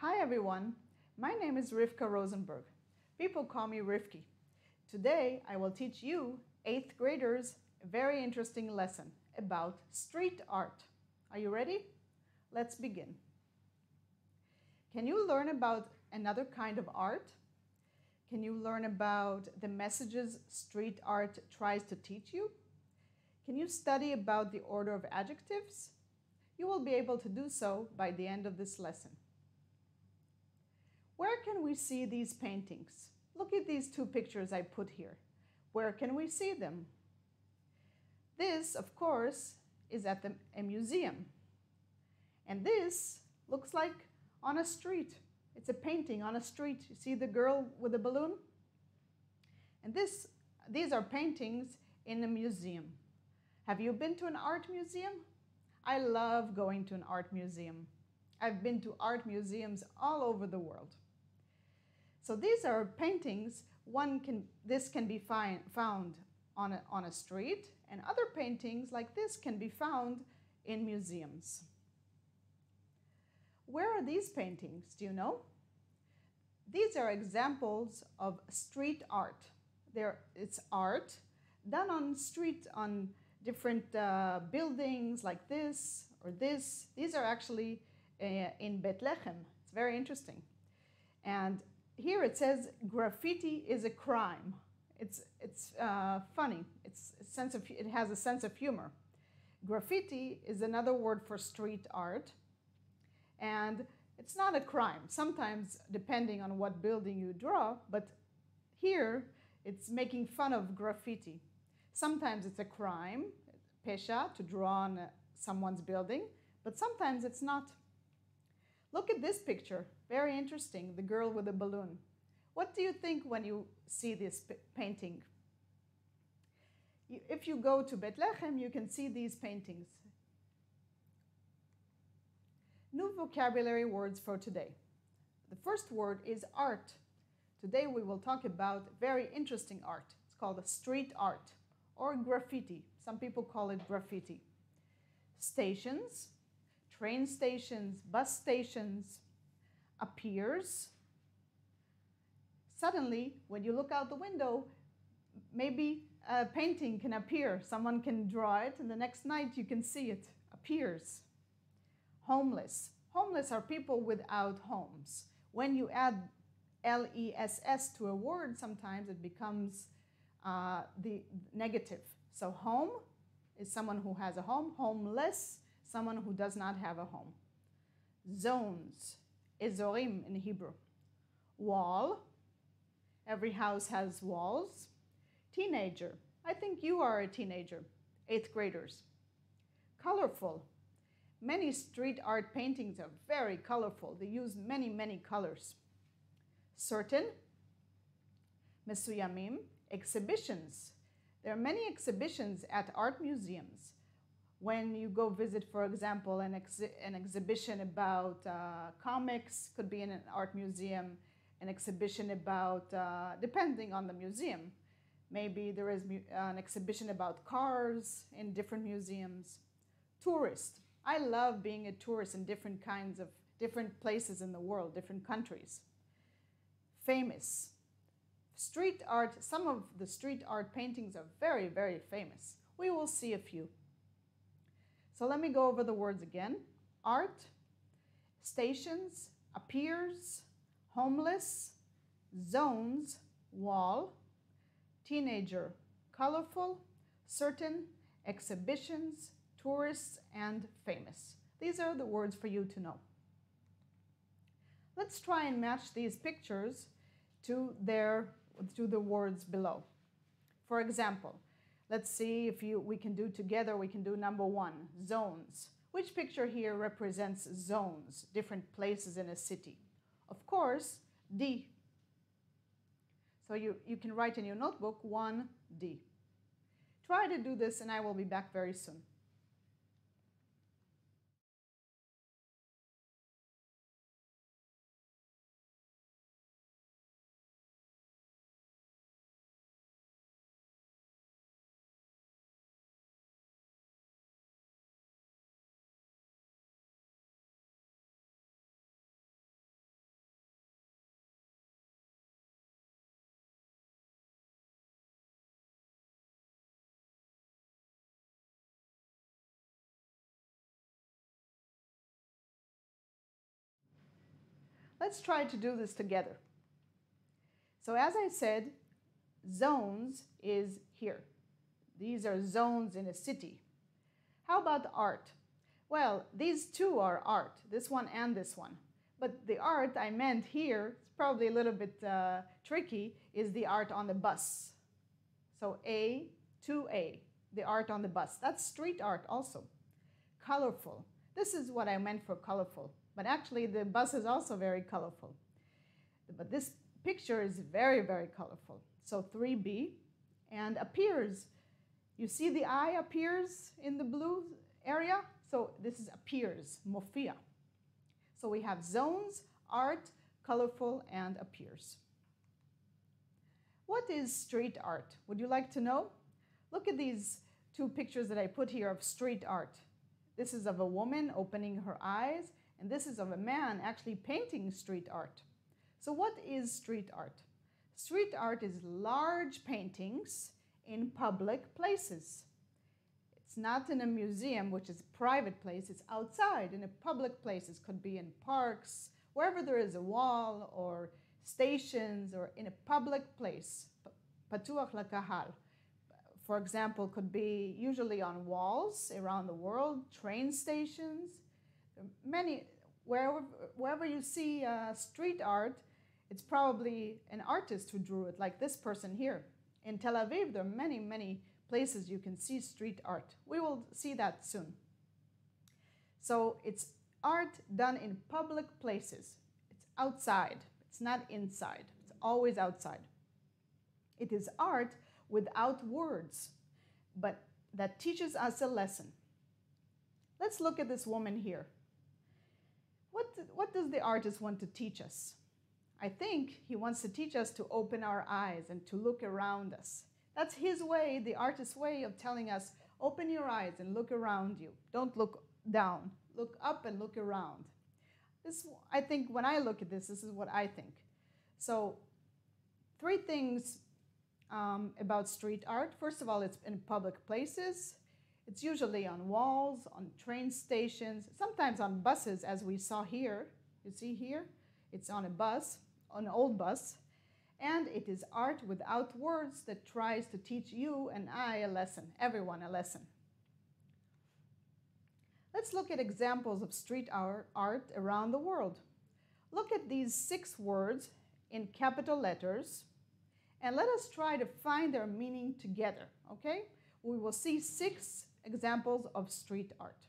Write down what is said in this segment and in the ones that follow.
Hi everyone, my name is Rivka Rosenberg. People call me Rivki. Today I will teach you, 8th graders, a very interesting lesson about street art. Are you ready? Let's begin. Can you learn about another kind of art? Can you learn about the messages street art tries to teach you? Can you study about the order of adjectives? You will be able to do so by the end of this lesson. Where can we see these paintings? Look at these two pictures I put here. Where can we see them? This, of course, is at the, a museum. And this looks like on a street. It's a painting on a street. You see the girl with the balloon? And this, these are paintings in a museum. Have you been to an art museum? I love going to an art museum. I've been to art museums all over the world. So these are paintings. One can, this can be find, found on a, on a street, and other paintings like this can be found in museums. Where are these paintings? Do you know? These are examples of street art. There, it's art done on street on different uh, buildings like this or this. These are actually uh, in Bethlehem. It's very interesting. And here it says graffiti is a crime. It's, it's uh, funny. It's sense of, it has a sense of humor. Graffiti is another word for street art. And it's not a crime, sometimes depending on what building you draw, but here it's making fun of graffiti. Sometimes it's a crime, pesha, to draw on someone's building, but sometimes it's not. Look at this picture, very interesting, the girl with the balloon. What do you think when you see this painting? If you go to Bethlehem, you can see these paintings. New vocabulary words for today. The first word is art. Today we will talk about very interesting art. It's called street art or graffiti. Some people call it graffiti. Stations, train stations, bus stations, appears. Suddenly, when you look out the window, maybe a painting can appear. Someone can draw it, and the next night you can see it appears homeless. Homeless are people without homes. When you add L-E-S-S to a word, sometimes it becomes uh, the negative. So home is someone who has a home. Homeless, someone who does not have a home. Zones, ezorim in Hebrew. Wall, every house has walls. Teenager, I think you are a teenager. Eighth graders. Colorful, Many street art paintings are very colorful. They use many, many colors. Certain, mesuyamim, exhibitions. There are many exhibitions at art museums. When you go visit, for example, an, an exhibition about uh, comics, could be in an art museum, an exhibition about, uh, depending on the museum. Maybe there is an exhibition about cars in different museums. Tourist, I love being a tourist in different kinds of different places in the world, different countries. Famous. Street art, some of the street art paintings are very, very famous. We will see a few. So let me go over the words again. Art, stations, appears, homeless, zones, wall, teenager, colorful, certain, exhibitions, tourists, and famous. These are the words for you to know. Let's try and match these pictures to, their, to the words below. For example, let's see if you, we can do together, we can do number one, zones. Which picture here represents zones, different places in a city? Of course, D. So you, you can write in your notebook 1D. Try to do this and I will be back very soon. Let's try to do this together. So as I said, zones is here. These are zones in a city. How about art? Well, these two are art, this one and this one. But the art I meant here, it's probably a little bit uh, tricky, is the art on the bus. So A to A, the art on the bus. That's street art also. Colorful. This is what I meant for colorful. But actually, the bus is also very colorful. But this picture is very, very colorful. So 3B and appears. You see the eye appears in the blue area? So this is appears, mofia. So we have zones, art, colorful, and appears. What is street art? Would you like to know? Look at these two pictures that I put here of street art. This is of a woman opening her eyes, and this is of a man actually painting street art. So, what is street art? Street art is large paintings in public places. It's not in a museum, which is a private place, it's outside in a public place. It could be in parks, wherever there is a wall or stations or in a public place, patuach lakahal. For example, could be usually on walls around the world, train stations, many, wherever, wherever you see uh, street art, it's probably an artist who drew it, like this person here. In Tel Aviv, there are many, many places you can see street art. We will see that soon. So it's art done in public places. It's outside. It's not inside, it's always outside. It is art without words, but that teaches us a lesson. Let's look at this woman here. What, does the artist want to teach us? I think he wants to teach us to open our eyes and to look around us. That's his way, the artist's way of telling us open your eyes and look around you. Don't look down, look up and look around. This, I think, when I look at this, this is what I think. So, three things um, about street art. First of all, it's in public places. It's usually on walls, on train stations, sometimes on buses, as we saw here. You see here? It's on a bus, an old bus. And it is art without words that tries to teach you and I a lesson, everyone a lesson. Let's look at examples of street art around the world. Look at these six words in capital letters and let us try to find their meaning together, okay? We will see six examples of street art.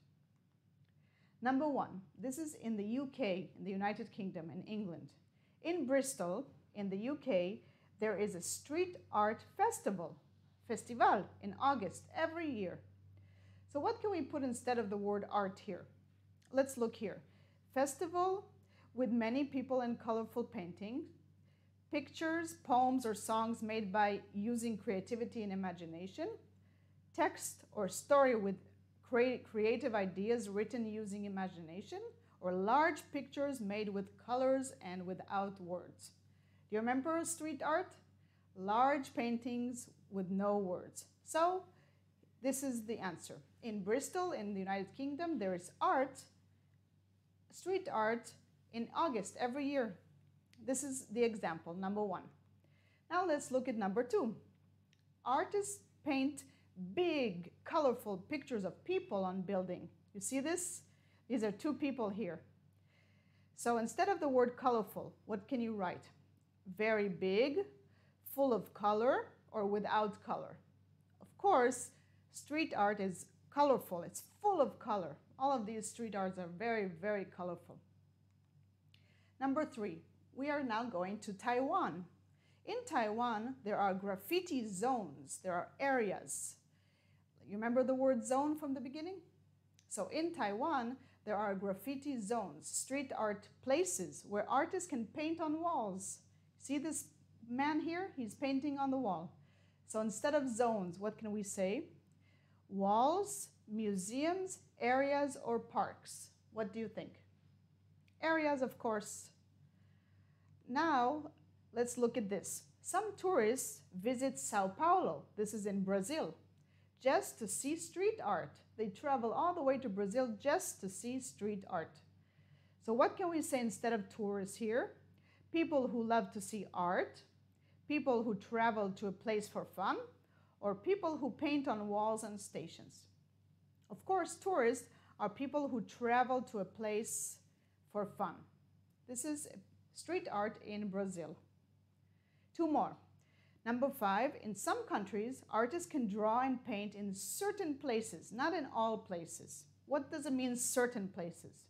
Number one, this is in the UK, in the United Kingdom, in England. In Bristol, in the UK, there is a street art festival, festival, in August every year. So what can we put instead of the word art here? Let's look here. Festival with many people and colorful painting, pictures, poems, or songs made by using creativity and imagination, text or story with creative ideas written using imagination, or large pictures made with colors and without words. Do you remember street art? Large paintings with no words. So this is the answer. In Bristol, in the United Kingdom, there is art, street art, in August every year. This is the example, number one. Now let's look at number two. Artists paint big, colorful pictures of people on building. You see this? These are two people here. So instead of the word colorful, what can you write? Very big, full of color, or without color? Of course, street art is colorful. It's full of color. All of these street arts are very, very colorful. Number three, we are now going to Taiwan. In Taiwan, there are graffiti zones. There are areas. You remember the word zone from the beginning? So in Taiwan, there are graffiti zones, street art places where artists can paint on walls. See this man here? He's painting on the wall. So instead of zones, what can we say? Walls, museums, areas, or parks? What do you think? Areas, of course. Now, let's look at this. Some tourists visit Sao Paulo, this is in Brazil, just to see street art. They travel all the way to Brazil just to see street art. So, what can we say instead of tourists here? People who love to see art, people who travel to a place for fun, or people who paint on walls and stations. Of course, tourists are people who travel to a place for fun. This is street art in Brazil. Two more. Number five, in some countries, artists can draw and paint in certain places, not in all places. What does it mean, certain places?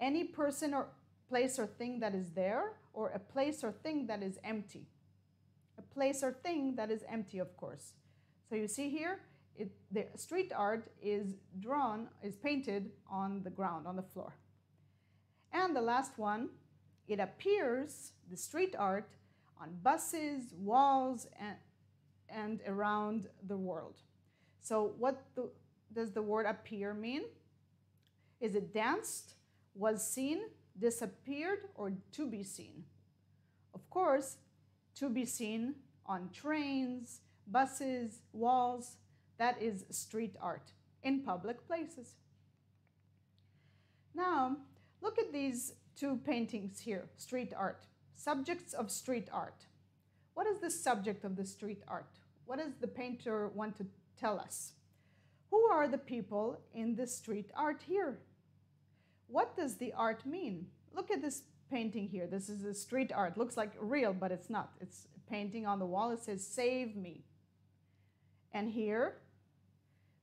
Any person or place or thing that is there, or a place or thing that is empty. A place or thing that is empty, of course. So you see here, it, the street art is drawn, is painted on the ground, on the floor. And the last one, it appears, the street art, on buses, walls, and, and around the world. So what the, does the word appear mean? Is it danced, was seen, disappeared, or to be seen? Of course, to be seen on trains, buses, walls, that is street art in public places. Now, look at these two paintings here, street art, subjects of street art. What is the subject of the street art? What does the painter want to tell us? Who are the people in the street art here? What does the art mean? Look at this painting here. This is a street art. Looks like real, but it's not. It's painting on the wall. It says, Save me. And here,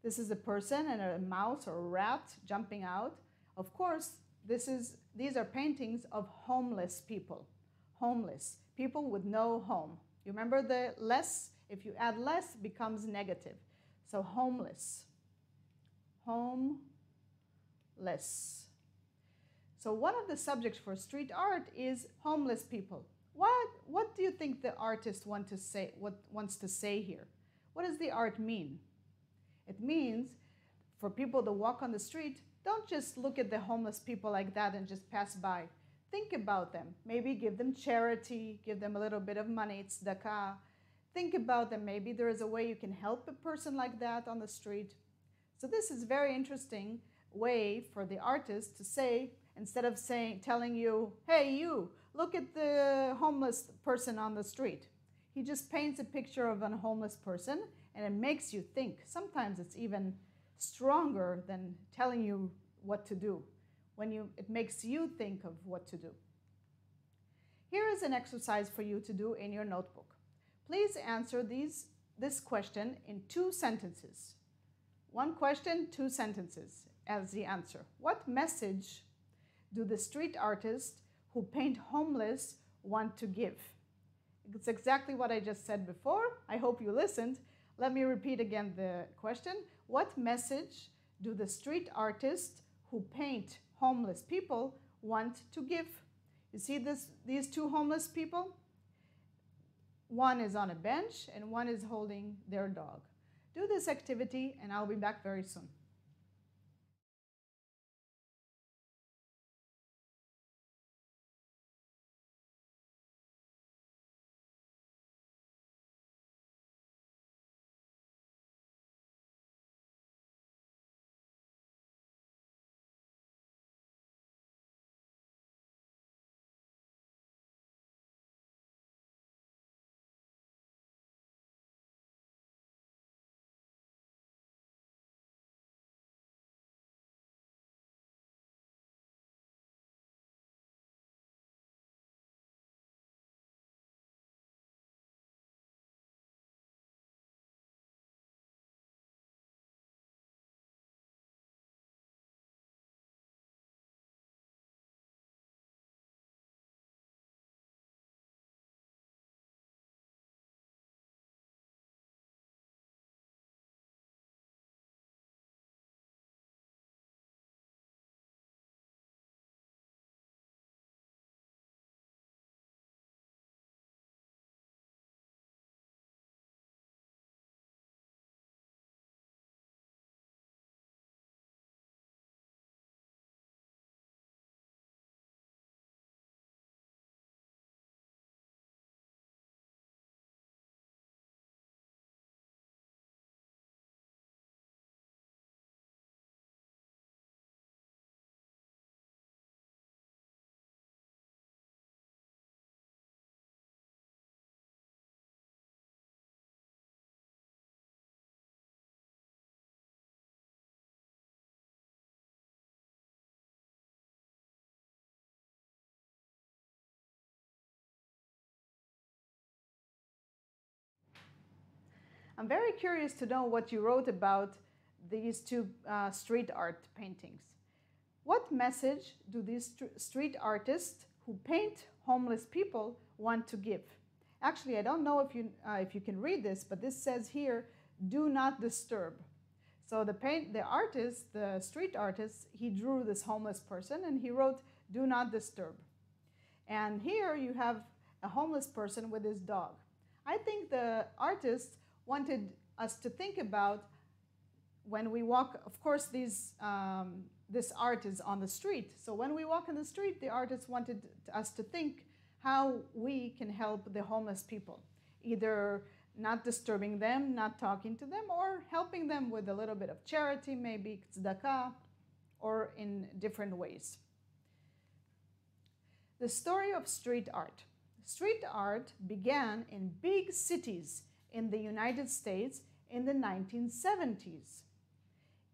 this is a person and a mouse or a rat jumping out. Of course, this is, these are paintings of homeless people. Homeless, people with no home. You remember the less? If you add less, becomes negative. So homeless. Homeless. So one of the subjects for street art is homeless people. What, what do you think the artist want to say, what wants to say here? What does the art mean? It means for people to walk on the street, don't just look at the homeless people like that and just pass by. Think about them. Maybe give them charity, give them a little bit of money, it's tzedakah. Think about them. Maybe there is a way you can help a person like that on the street. So this is a very interesting way for the artist to say, instead of saying telling you hey you look at the homeless person on the street he just paints a picture of a homeless person and it makes you think sometimes it's even stronger than telling you what to do when you it makes you think of what to do here is an exercise for you to do in your notebook please answer these this question in two sentences one question two sentences as the answer what message do the street artists who paint homeless want to give? It's exactly what I just said before. I hope you listened. Let me repeat again the question. What message do the street artists who paint homeless people want to give? You see this, these two homeless people? One is on a bench and one is holding their dog. Do this activity and I'll be back very soon. I'm very curious to know what you wrote about these two uh, street art paintings. What message do these st street artists who paint homeless people want to give? Actually, I don't know if you, uh, if you can read this, but this says here, do not disturb. So the paint, the artist, the street artist, he drew this homeless person and he wrote, do not disturb. And here you have a homeless person with his dog. I think the artist wanted us to think about when we walk, of course, these, um, this art is on the street. So when we walk in the street, the artist wanted us to think how we can help the homeless people, either not disturbing them, not talking to them, or helping them with a little bit of charity, maybe tzedakah, or in different ways. The story of street art. Street art began in big cities in the United States in the 1970s.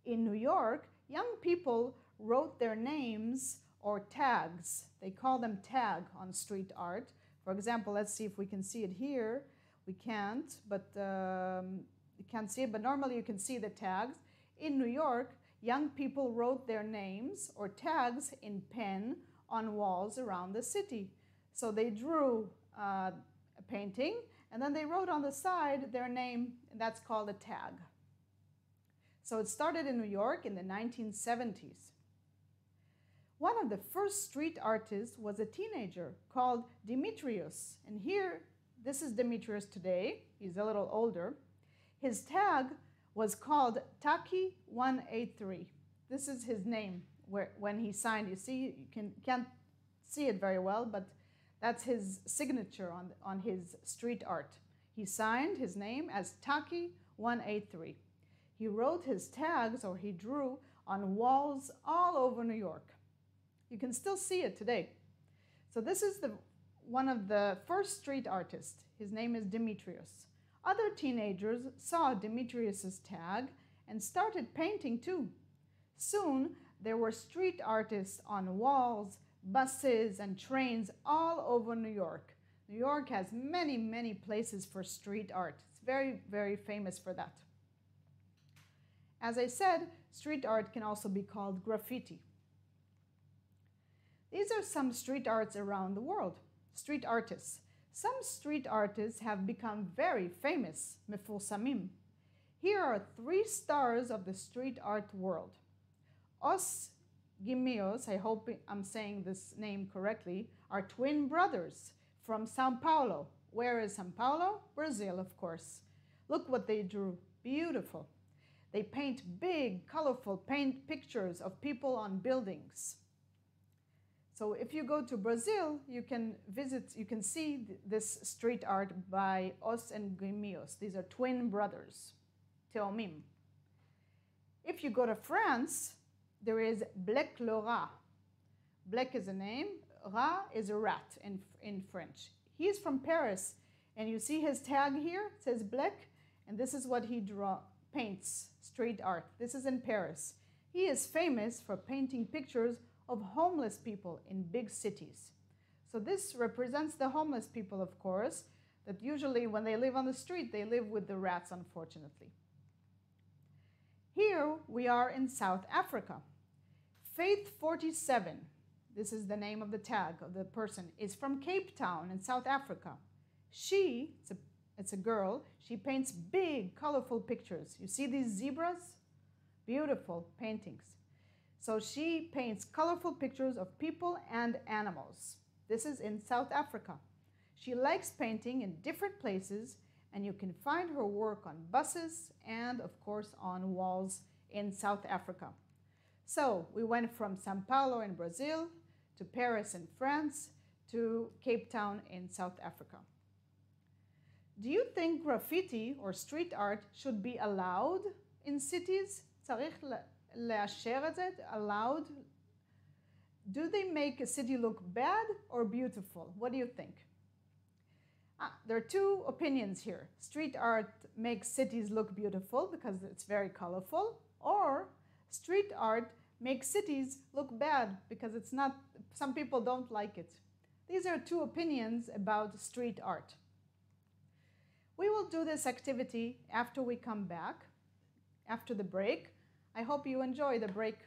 In New York, young people wrote their names or tags. They call them tag on street art. For example, let's see if we can see it here. We can't, but um, you can't see it, but normally you can see the tags. In New York, young people wrote their names or tags in pen on walls around the city. So they drew uh, a painting and then they wrote on the side their name, and that's called a tag. So it started in New York in the 1970s. One of the first street artists was a teenager called Demetrius. And here, this is Demetrius today. He's a little older. His tag was called Taki 183. This is his name where, when he signed. You see, you can, can't see it very well, but that's his signature on, on his street art. He signed his name as Taki 183. He wrote his tags, or he drew, on walls all over New York. You can still see it today. So this is the, one of the first street artists. His name is Demetrius. Other teenagers saw Demetrius's tag and started painting too. Soon, there were street artists on walls, buses, and trains all over New York. New York has many, many places for street art. It's very, very famous for that. As I said, street art can also be called graffiti. These are some street arts around the world, street artists. Some street artists have become very famous, mefursamim. Here are three stars of the street art world. Os Guimeos, I hope I'm saying this name correctly, are twin brothers from Sao Paulo. Where is Sao Paulo? Brazil, of course. Look what they drew. Beautiful. They paint big, colorful paint pictures of people on buildings. So if you go to Brazil, you can visit, you can see this street art by Os and Guimios. These are twin brothers, Teomim. If you go to France, there is Blek le Rat. Blek is a name, Rat is a rat in, in French. He's from Paris, and you see his tag here, it says Blek, and this is what he draw, paints, street art. This is in Paris. He is famous for painting pictures of homeless people in big cities. So this represents the homeless people, of course, that usually when they live on the street, they live with the rats, unfortunately. Here we are in South Africa. Faith 47, this is the name of the tag of the person, is from Cape Town in South Africa. She, it's a, it's a girl, she paints big, colorful pictures. You see these zebras? Beautiful paintings. So she paints colorful pictures of people and animals. This is in South Africa. She likes painting in different places, and you can find her work on buses and, of course, on walls in South Africa. So we went from Sao Paulo in Brazil to Paris in France to Cape Town in South Africa. Do you think graffiti or street art should be allowed in cities? צריך לאשר את זה, allowed? Do they make a city look bad or beautiful? What do you think? Ah, there are two opinions here. Street art makes cities look beautiful because it's very colorful, or street art makes cities look bad because it's not, some people don't like it. These are two opinions about street art. We will do this activity after we come back, after the break. I hope you enjoy the break.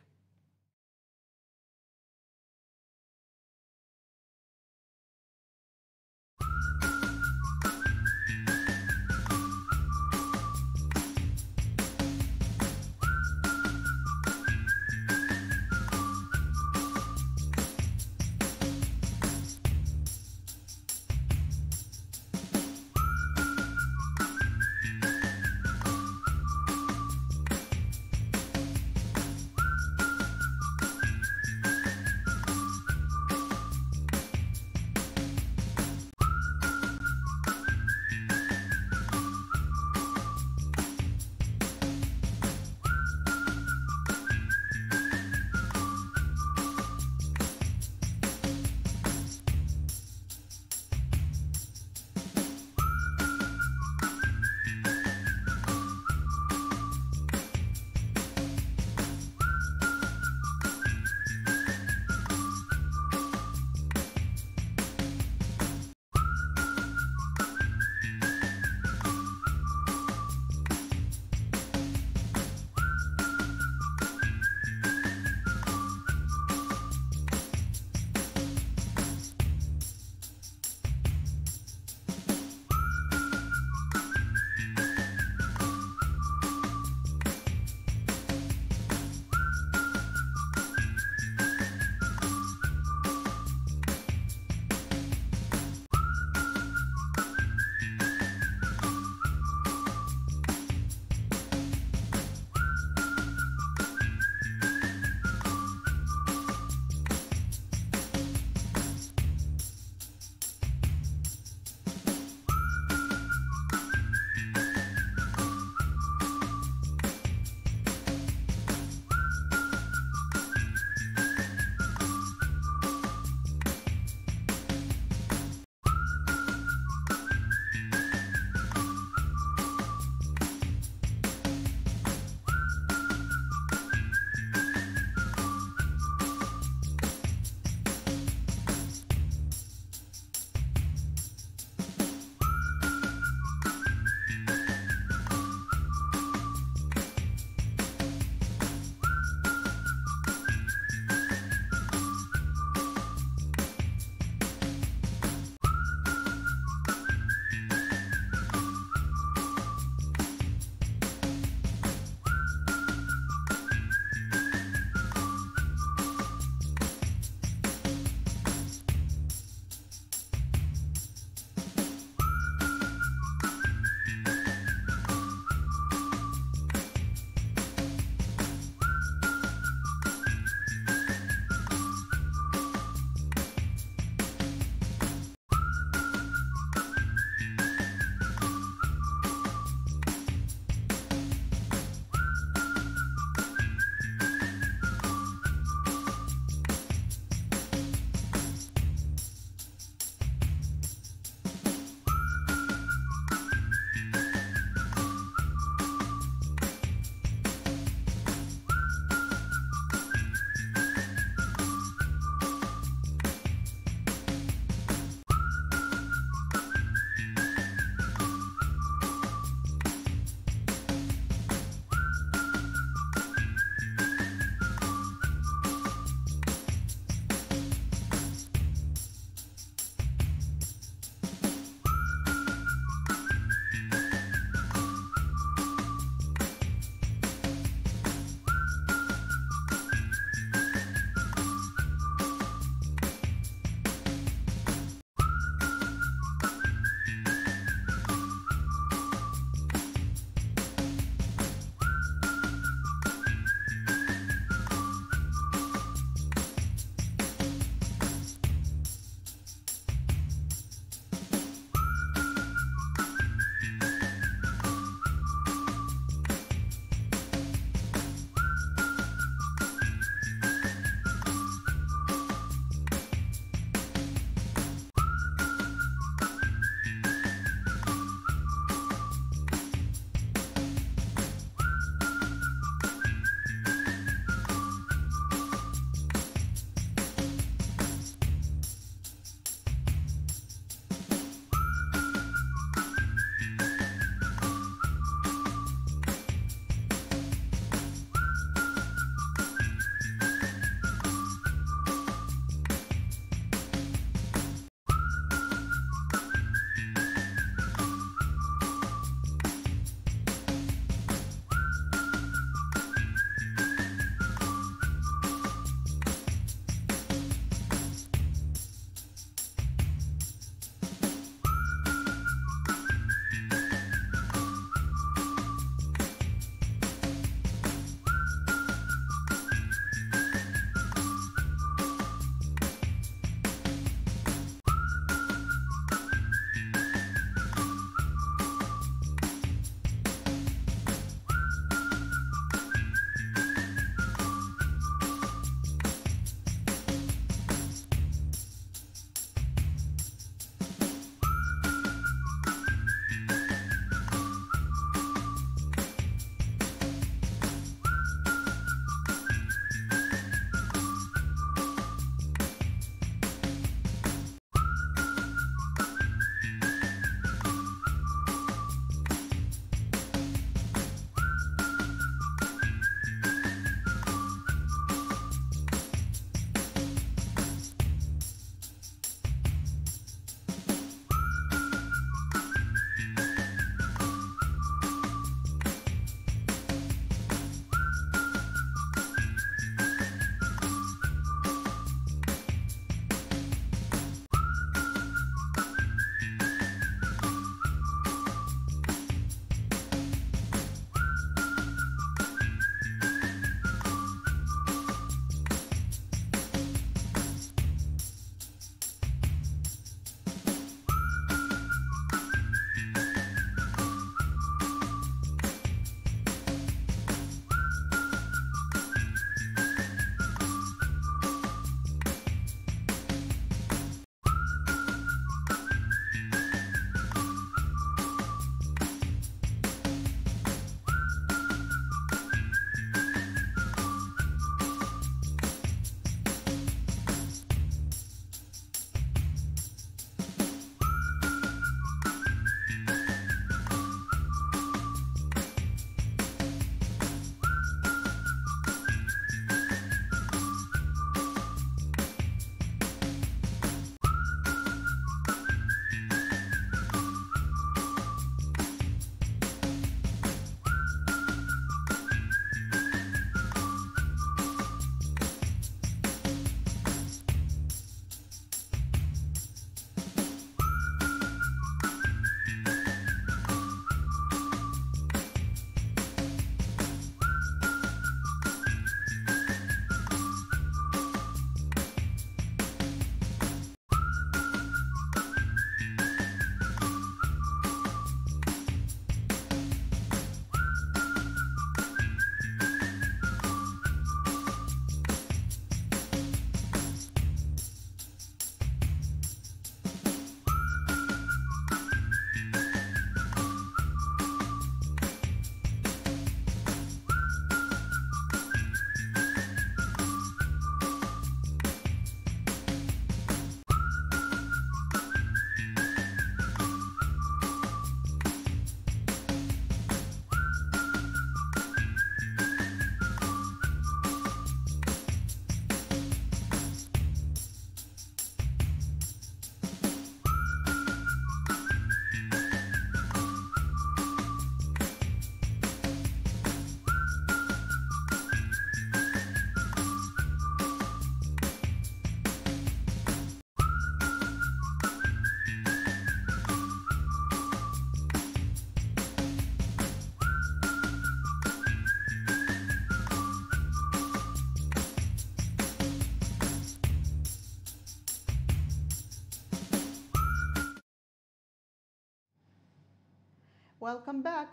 Welcome back.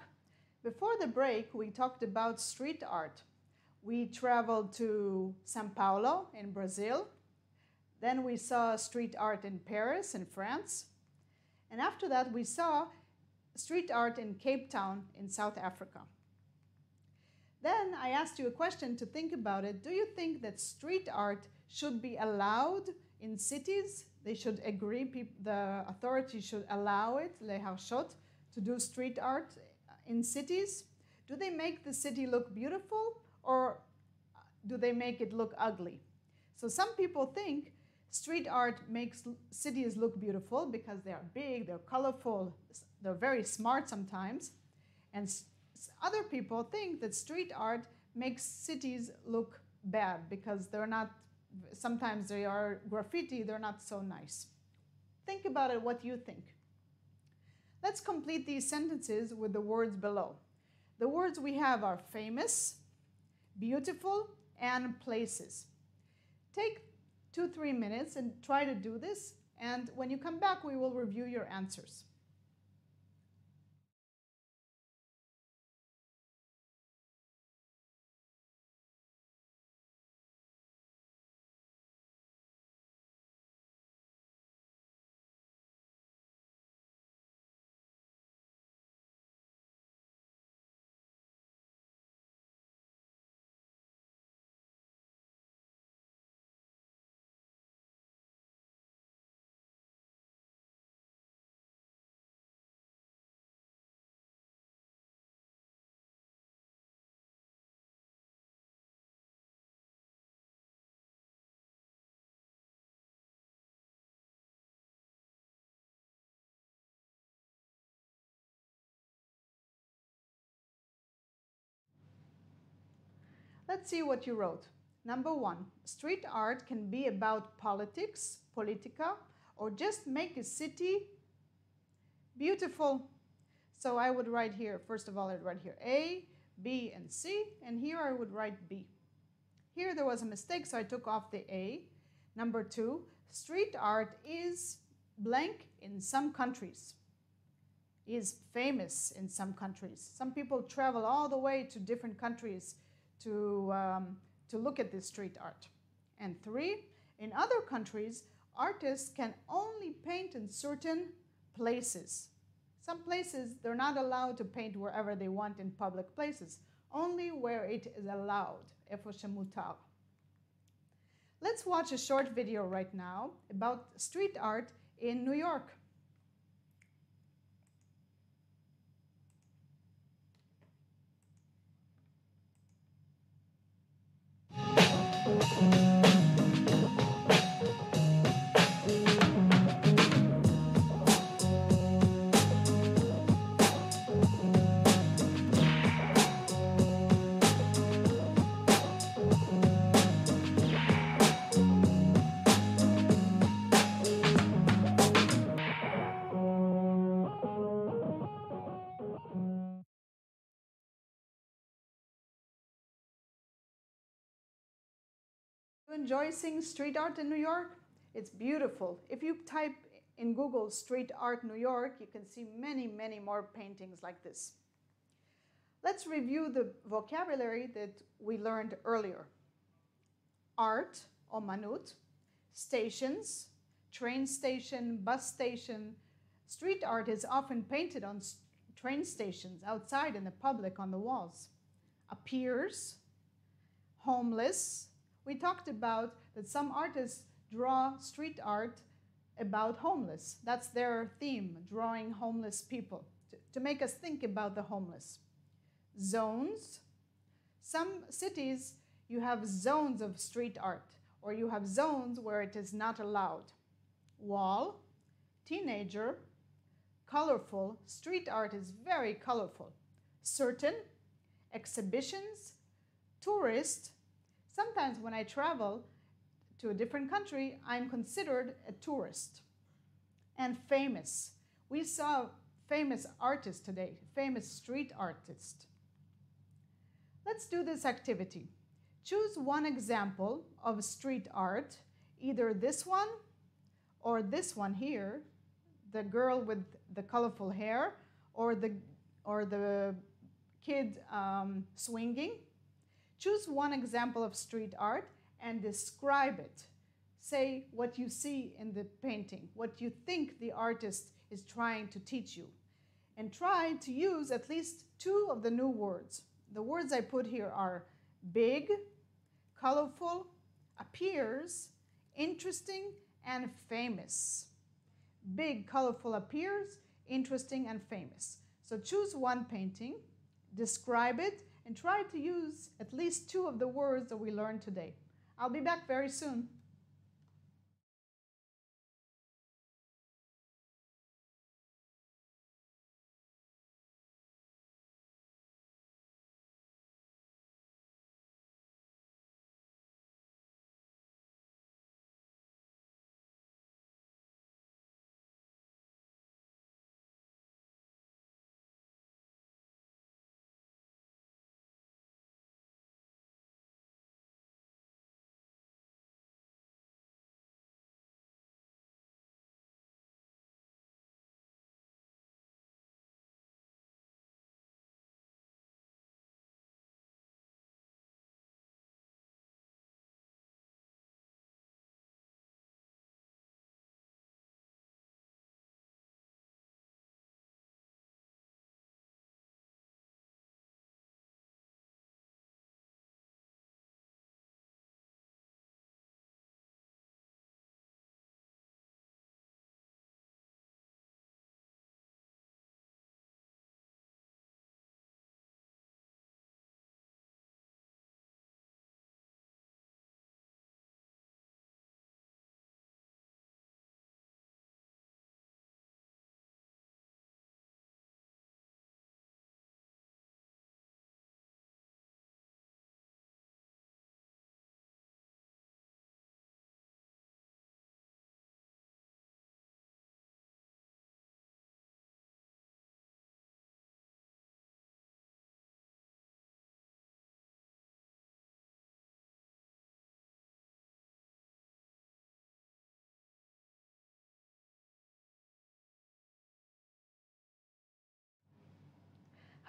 Before the break, we talked about street art. We traveled to Sao Paulo in Brazil. Then we saw street art in Paris in France. And after that, we saw street art in Cape Town in South Africa. Then I asked you a question to think about it. Do you think that street art should be allowed in cities? They should agree, the authorities should allow it, lehashot, to do street art in cities? Do they make the city look beautiful or do they make it look ugly? So some people think street art makes cities look beautiful because they are big, they're colorful, they're very smart sometimes. And other people think that street art makes cities look bad because they're not, sometimes they are graffiti, they're not so nice. Think about it, what you think. Let's complete these sentences with the words below. The words we have are famous, beautiful, and places. Take two, three minutes and try to do this. And when you come back, we will review your answers. Let's see what you wrote. Number one, street art can be about politics, politica, or just make a city beautiful. So I would write here, first of all, I'd write here A, B, and C, and here I would write B. Here there was a mistake, so I took off the A. Number two, street art is blank in some countries, is famous in some countries. Some people travel all the way to different countries to, um, to look at this street art. And three, in other countries, artists can only paint in certain places. Some places, they're not allowed to paint wherever they want in public places, only where it is allowed, Let's watch a short video right now about street art in New York. enjoy seeing street art in New York? It's beautiful. If you type in Google street art New York, you can see many, many more paintings like this. Let's review the vocabulary that we learned earlier. Art, omanut, stations, train station, bus station. Street art is often painted on train stations, outside in the public on the walls. Appears, homeless, we talked about that some artists draw street art about homeless. That's their theme, drawing homeless people, to, to make us think about the homeless. Zones. Some cities, you have zones of street art, or you have zones where it is not allowed. Wall, teenager, colorful. Street art is very colorful. Certain, exhibitions, tourist, Sometimes when I travel to a different country, I'm considered a tourist. And famous. We saw famous artists today, famous street artists. Let's do this activity. Choose one example of street art, either this one or this one here, the girl with the colorful hair, or the or the kid um, swinging. Choose one example of street art and describe it. Say what you see in the painting, what you think the artist is trying to teach you. And try to use at least two of the new words. The words I put here are big, colorful, appears, interesting, and famous. Big, colorful appears, interesting, and famous. So choose one painting, describe it, and try to use at least two of the words that we learned today. I'll be back very soon.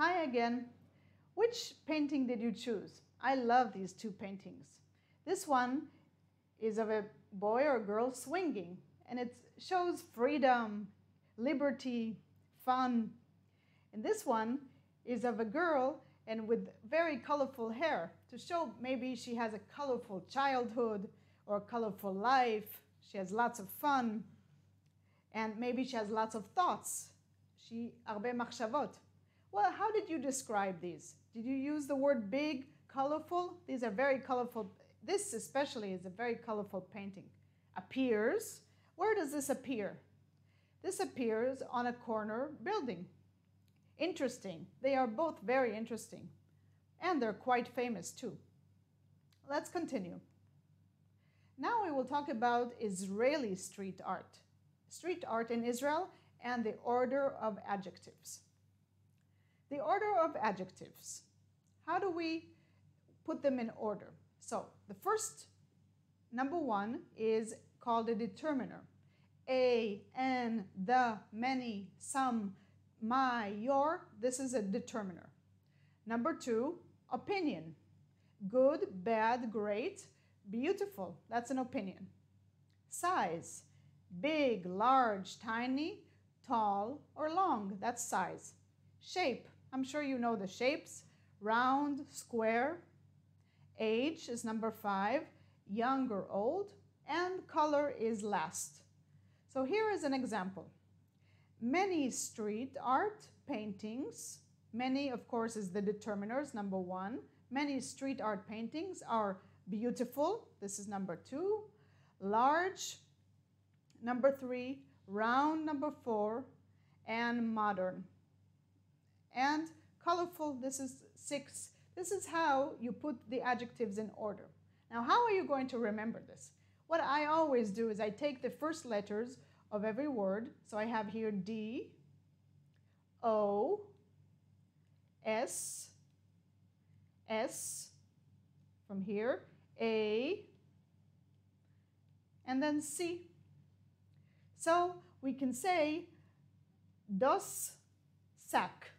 Hi again. Which painting did you choose? I love these two paintings. This one is of a boy or girl swinging, and it shows freedom, liberty, fun. And this one is of a girl and with very colorful hair to show maybe she has a colorful childhood or a colorful life. She has lots of fun, and maybe she has lots of thoughts. She הרבה מחשבות. Well, how did you describe these? Did you use the word big, colorful? These are very colorful. This especially is a very colorful painting. Appears. Where does this appear? This appears on a corner building. Interesting. They are both very interesting. And they're quite famous too. Let's continue. Now we will talk about Israeli street art. Street art in Israel and the order of adjectives. The order of adjectives. How do we put them in order? So the first, number one, is called a determiner. A, an, the, many, some, my, your, this is a determiner. Number two, opinion. Good, bad, great, beautiful, that's an opinion. Size, big, large, tiny, tall, or long, that's size. Shape, I'm sure you know the shapes round, square. Age is number five, young or old, and color is last. So here is an example. Many street art paintings, many of course is the determiners, number one. Many street art paintings are beautiful, this is number two. Large, number three. Round, number four. And modern, and colorful, this is six. This is how you put the adjectives in order. Now, how are you going to remember this? What I always do is I take the first letters of every word. So I have here D, O, S, S, from here, A, and then C. So we can say dos sac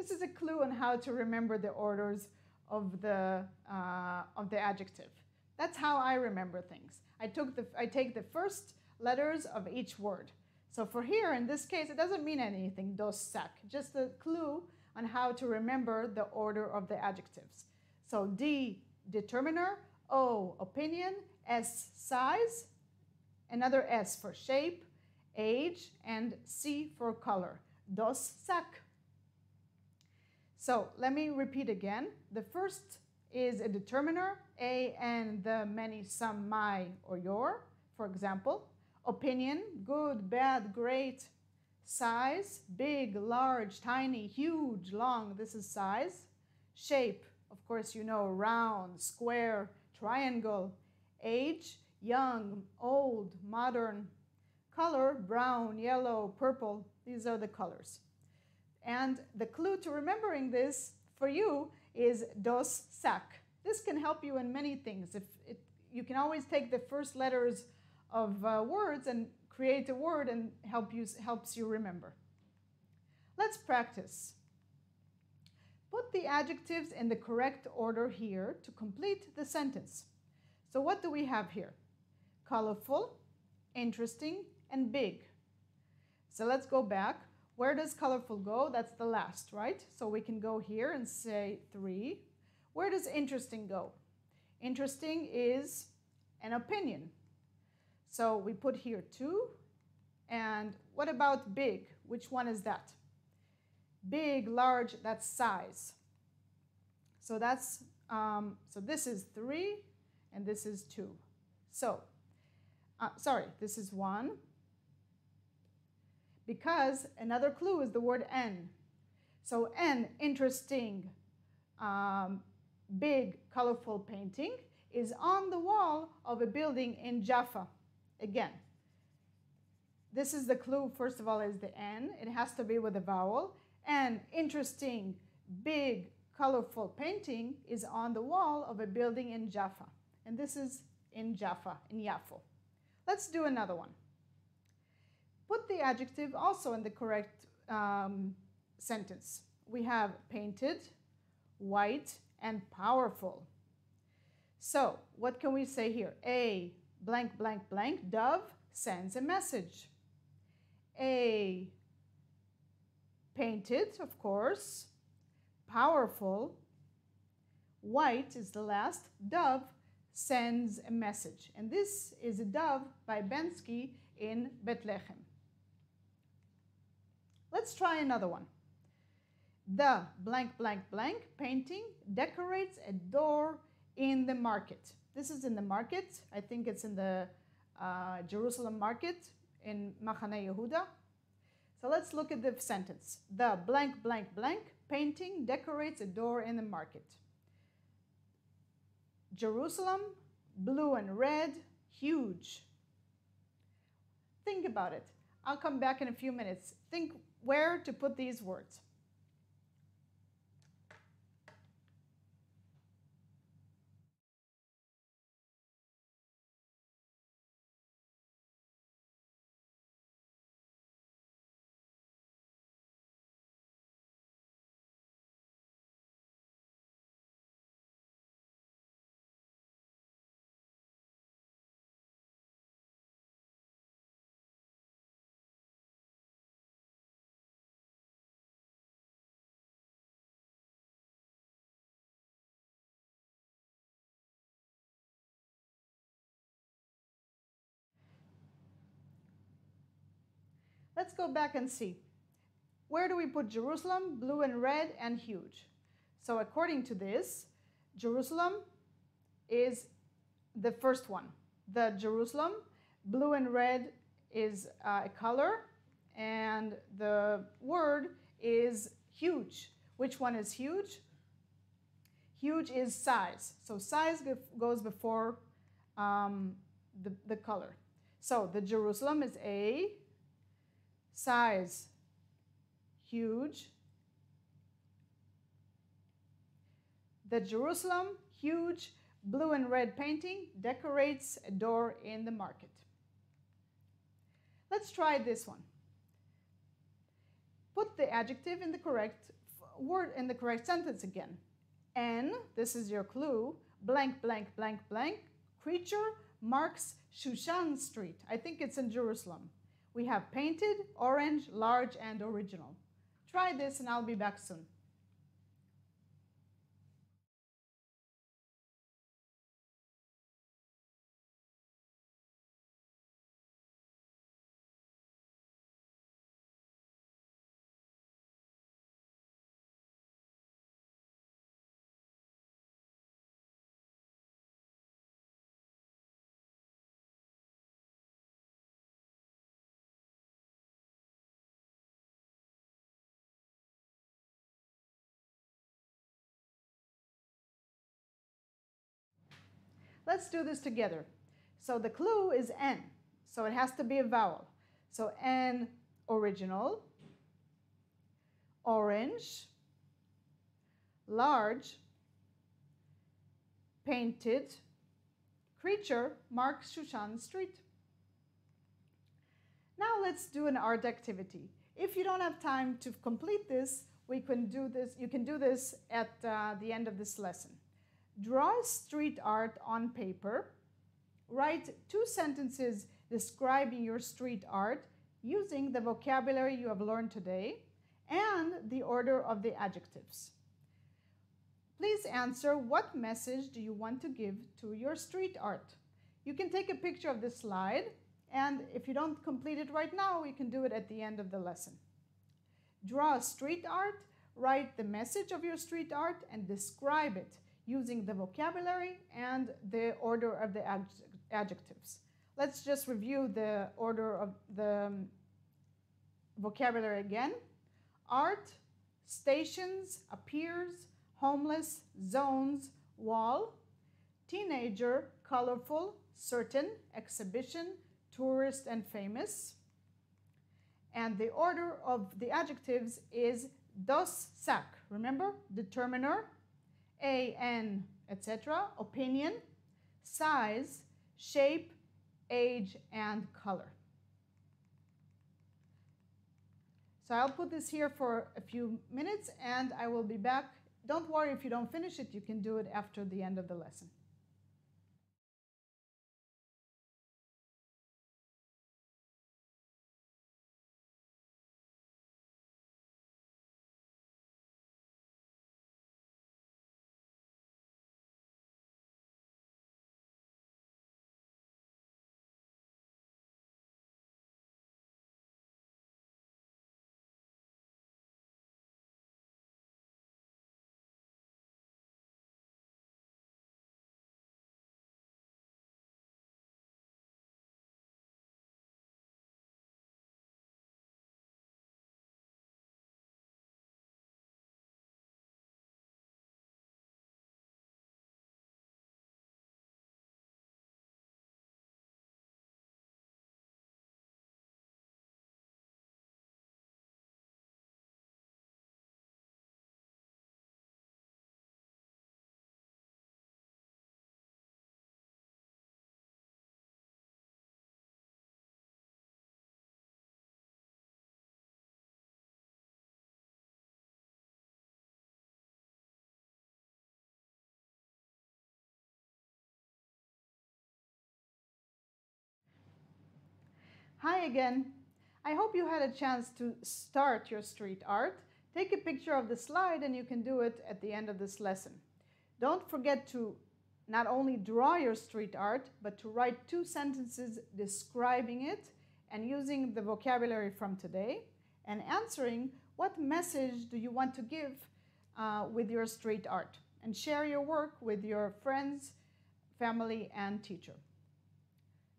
This is a clue on how to remember the orders of the, uh, of the adjective. That's how I remember things. I, took the, I take the first letters of each word. So for here, in this case, it doesn't mean anything, dos sac, just a clue on how to remember the order of the adjectives. So D, determiner, O, opinion, S, size, another S for shape, age, and C for color. Dos sac. So let me repeat again. The first is a determiner, a and the, many, some, my, or your, for example. Opinion, good, bad, great. Size, big, large, tiny, huge, long, this is size. Shape, of course you know, round, square, triangle. Age, young, old, modern. Color, brown, yellow, purple, these are the colors. And the clue to remembering this for you is dos sac. This can help you in many things. If it, you can always take the first letters of uh, words and create a word and help you, helps you remember. Let's practice. Put the adjectives in the correct order here to complete the sentence. So what do we have here? Colorful, interesting, and big. So let's go back. Where does colorful go? That's the last, right? So we can go here and say three. Where does interesting go? Interesting is an opinion. So we put here two. And what about big? Which one is that? Big, large, that's size. So that's, um, so this is three and this is two. So, uh, sorry, this is one. Because another clue is the word N. So N, interesting, um, big, colorful painting, is on the wall of a building in Jaffa. Again, this is the clue, first of all, is the N. It has to be with a vowel. And interesting, big, colorful painting is on the wall of a building in Jaffa. And this is in Jaffa, in Yafo. Let's do another one. Put the adjective also in the correct um, sentence. We have painted, white, and powerful. So, what can we say here? A blank, blank, blank, dove sends a message. A painted, of course, powerful, white is the last, dove sends a message. And this is a dove by Banksy in Bethlehem. Let's try another one. The blank, blank, blank painting decorates a door in the market. This is in the market. I think it's in the uh, Jerusalem market in Machane Yehuda. So let's look at the sentence. The blank, blank, blank painting decorates a door in the market. Jerusalem, blue and red, huge. Think about it. I'll come back in a few minutes. Think where to put these words. Let's go back and see. Where do we put Jerusalem? Blue and red and huge. So according to this, Jerusalem is the first one. The Jerusalem, blue and red is uh, a color, and the word is huge. Which one is huge? Huge is size. So size goes before um, the, the color. So the Jerusalem is A, size huge. The Jerusalem huge blue and red painting decorates a door in the market. Let's try this one. Put the adjective in the correct word in the correct sentence again. N, this is your clue, blank, blank, blank, blank, creature marks Shushan Street. I think it's in Jerusalem. We have painted, orange, large, and original. Try this and I'll be back soon. Let's do this together. So the clue is N, so it has to be a vowel. So N original, orange, large, painted, creature marks Shushan Street. Now let's do an art activity. If you don't have time to complete this, we can do this. You can do this at uh, the end of this lesson. Draw street art on paper. Write two sentences describing your street art using the vocabulary you have learned today and the order of the adjectives. Please answer what message do you want to give to your street art? You can take a picture of this slide and if you don't complete it right now, you can do it at the end of the lesson. Draw street art, write the message of your street art and describe it using the vocabulary and the order of the adjectives. Let's just review the order of the um, vocabulary again. Art, stations, appears, homeless, zones, wall, teenager, colorful, certain, exhibition, tourist, and famous. And the order of the adjectives is dos sac. Remember? Determiner, an, etc., opinion, size, shape, age, and color. So I'll put this here for a few minutes and I will be back. Don't worry if you don't finish it, you can do it after the end of the lesson. Hi again. I hope you had a chance to start your street art. Take a picture of the slide and you can do it at the end of this lesson. Don't forget to not only draw your street art, but to write two sentences describing it and using the vocabulary from today and answering what message do you want to give uh, with your street art and share your work with your friends, family, and teacher.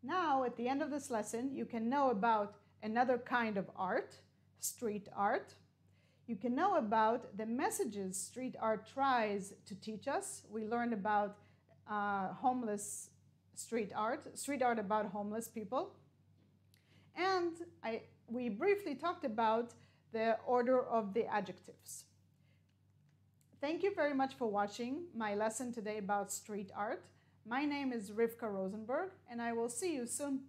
Now, at the end of this lesson, you can know about another kind of art, street art. You can know about the messages street art tries to teach us. We learned about uh, homeless street art, street art about homeless people. And I, we briefly talked about the order of the adjectives. Thank you very much for watching my lesson today about street art. My name is Rivka Rosenberg, and I will see you soon.